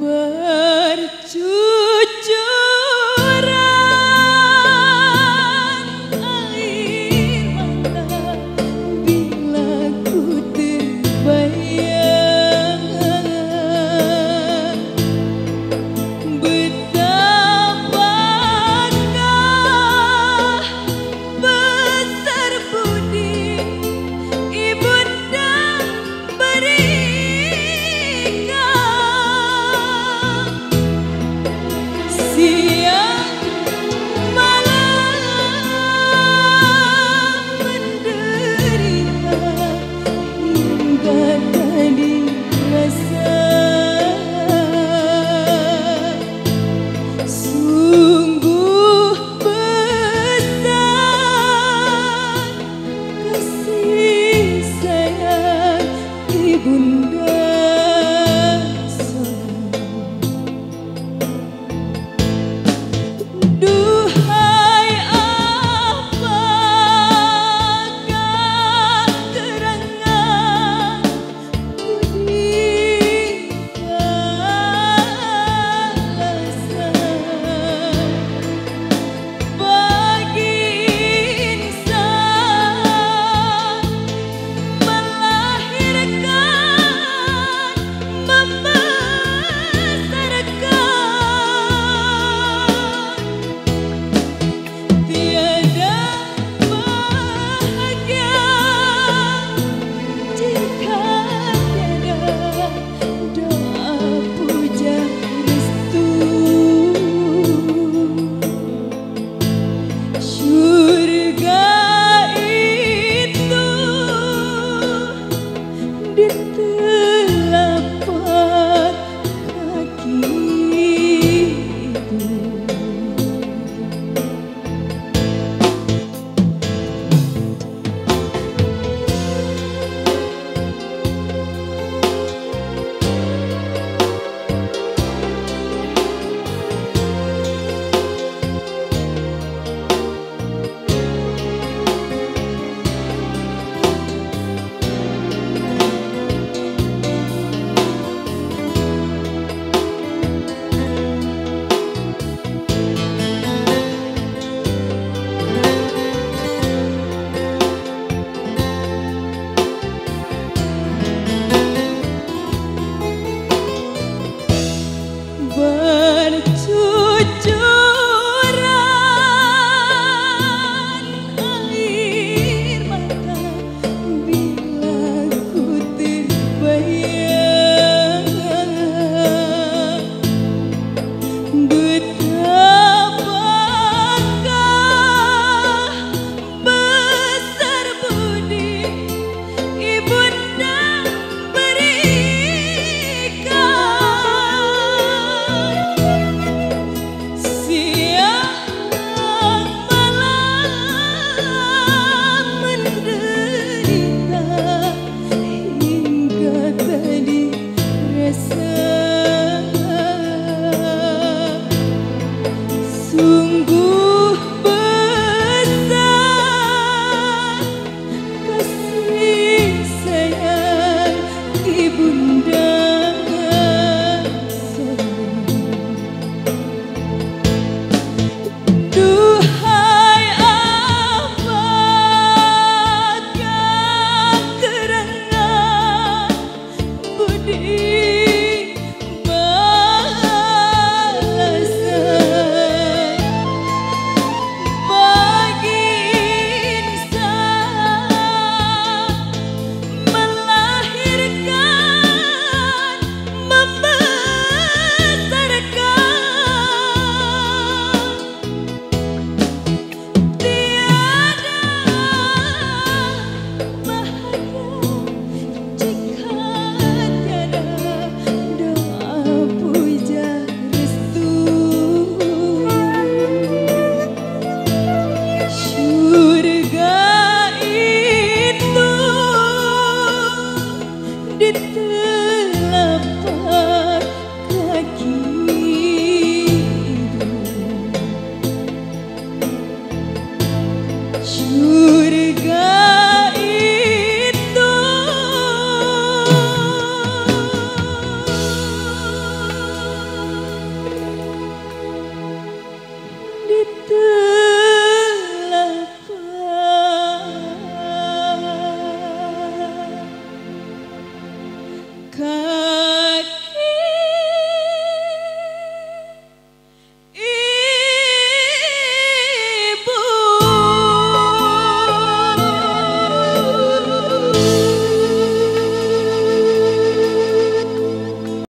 berjuang you.